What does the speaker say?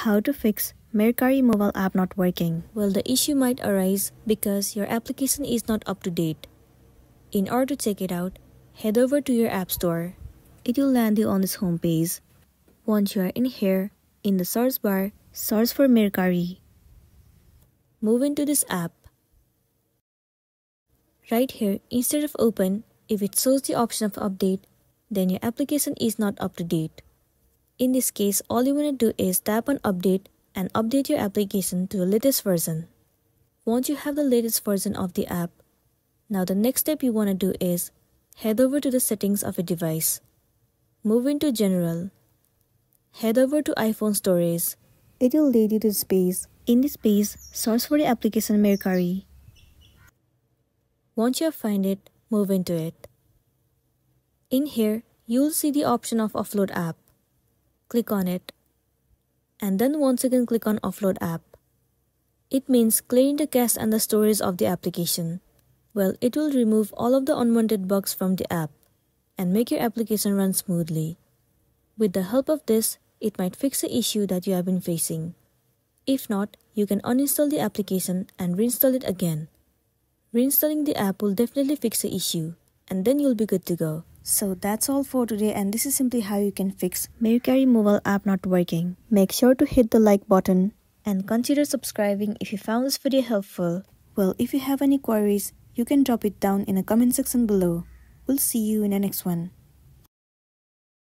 How to fix Mercari mobile app not working? Well, the issue might arise because your application is not up to date. In order to check it out, head over to your app store. It will land you on this homepage. Once you are in here, in the search bar, search for Mercari. Move into this app. Right here, instead of open, if it shows the option of update, then your application is not up to date. In this case, all you want to do is tap on update and update your application to the latest version. Once you have the latest version of the app, now the next step you want to do is head over to the settings of your device. Move into general. Head over to iPhone storage. It will lead you to the space. In this space, search for the application Mercari. Once you have find it, move into it. In here, you'll see the option of Offload App. Click on it. And then once again click on Offload App. It means clearing the cache and the storage of the application. Well, it will remove all of the unwanted bugs from the app and make your application run smoothly. With the help of this, it might fix the issue that you have been facing. If not, you can uninstall the application and reinstall it again. Reinstalling the app will definitely fix the issue, and then you'll be good to go. So that's all for today and this is simply how you can fix Mercari mobile app not working. Make sure to hit the like button and consider subscribing if you found this video helpful. Well, if you have any queries, you can drop it down in the comment section below. We'll see you in the next one.